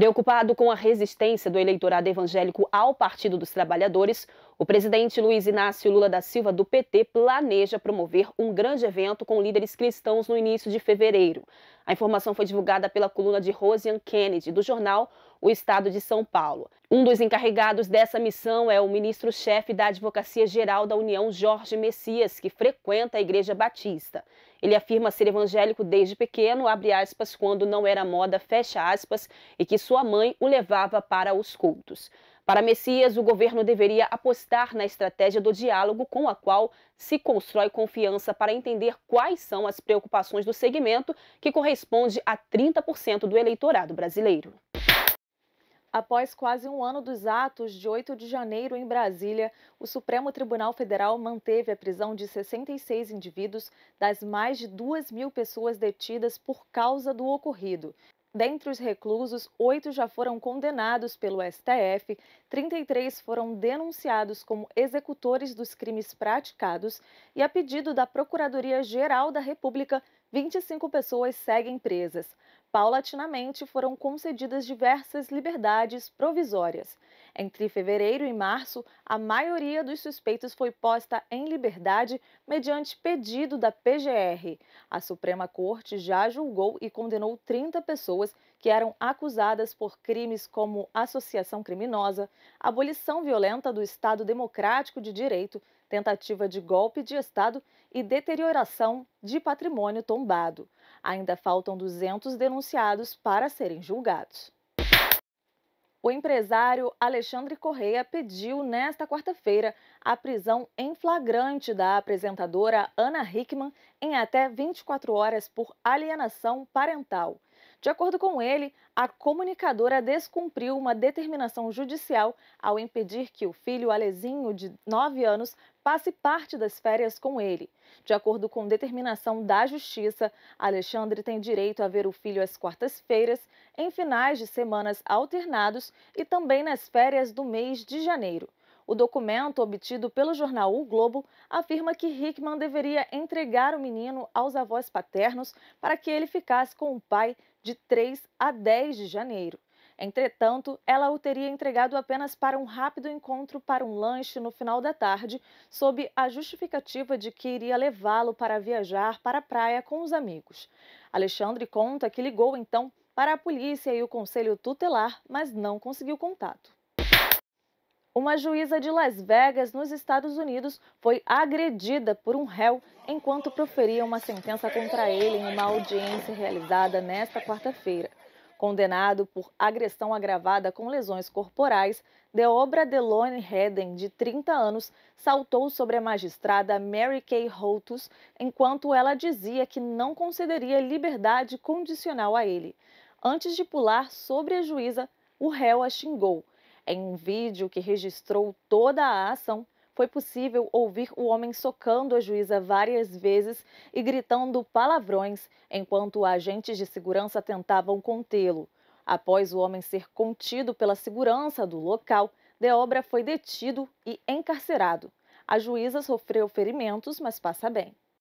Preocupado com a resistência do eleitorado evangélico ao Partido dos Trabalhadores, o presidente Luiz Inácio Lula da Silva, do PT, planeja promover um grande evento com líderes cristãos no início de fevereiro. A informação foi divulgada pela coluna de Rosian Kennedy, do jornal O Estado de São Paulo. Um dos encarregados dessa missão é o ministro-chefe da Advocacia Geral da União, Jorge Messias, que frequenta a Igreja Batista. Ele afirma ser evangélico desde pequeno, abre aspas, quando não era moda, fecha aspas, e que sua mãe o levava para os cultos. Para Messias, o governo deveria apostar na estratégia do diálogo com a qual se constrói confiança para entender quais são as preocupações do segmento, que corresponde a 30% do eleitorado brasileiro. Após quase um ano dos atos de 8 de janeiro em Brasília, o Supremo Tribunal Federal manteve a prisão de 66 indivíduos das mais de 2 mil pessoas detidas por causa do ocorrido. Dentre os reclusos, oito já foram condenados pelo STF, 33 foram denunciados como executores dos crimes praticados e, a pedido da Procuradoria-Geral da República, 25 pessoas seguem presas paulatinamente foram concedidas diversas liberdades provisórias. Entre fevereiro e março, a maioria dos suspeitos foi posta em liberdade mediante pedido da PGR. A Suprema Corte já julgou e condenou 30 pessoas que eram acusadas por crimes como associação criminosa, abolição violenta do Estado Democrático de Direito, tentativa de golpe de Estado e deterioração de patrimônio tombado. Ainda faltam 200 denunciados para serem julgados. O empresário Alexandre Correia pediu nesta quarta-feira a prisão em flagrante da apresentadora Ana Hickman em até 24 horas por alienação parental. De acordo com ele, a comunicadora descumpriu uma determinação judicial ao impedir que o filho Alezinho, de 9 anos, passe parte das férias com ele. De acordo com determinação da Justiça, Alexandre tem direito a ver o filho às quartas-feiras, em finais de semanas alternados e também nas férias do mês de janeiro. O documento obtido pelo jornal O Globo afirma que Hickman deveria entregar o menino aos avós paternos para que ele ficasse com o pai de 3 a 10 de janeiro. Entretanto, ela o teria entregado apenas para um rápido encontro para um lanche no final da tarde, sob a justificativa de que iria levá-lo para viajar para a praia com os amigos. Alexandre conta que ligou então para a polícia e o conselho tutelar, mas não conseguiu contato. Uma juíza de Las Vegas, nos Estados Unidos, foi agredida por um réu enquanto proferia uma sentença contra ele em uma audiência realizada nesta quarta-feira. Condenado por agressão agravada com lesões corporais, Deobra Delone Hedden, de 30 anos, saltou sobre a magistrada Mary Kay Holtus enquanto ela dizia que não concederia liberdade condicional a ele. Antes de pular sobre a juíza, o réu a xingou em um vídeo que registrou toda a ação, foi possível ouvir o homem socando a juíza várias vezes e gritando palavrões enquanto agentes de segurança tentavam contê-lo. Após o homem ser contido pela segurança do local, Deobra foi detido e encarcerado. A juíza sofreu ferimentos, mas passa bem.